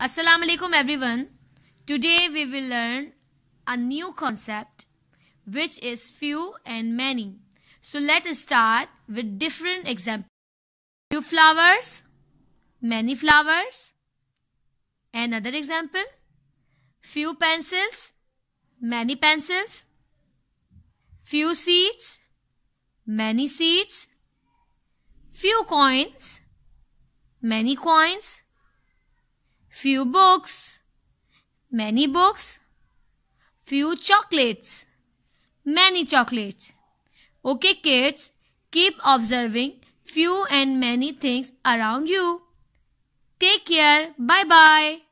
Assalamu alaikum everyone. Today we will learn a new concept which is few and many. So let's start with different examples. Few flowers, many flowers. Another example. Few pencils, many pencils. Few seeds, many seeds. Few coins, many coins few books, many books, few chocolates, many chocolates. Okay kids, keep observing few and many things around you. Take care. Bye bye.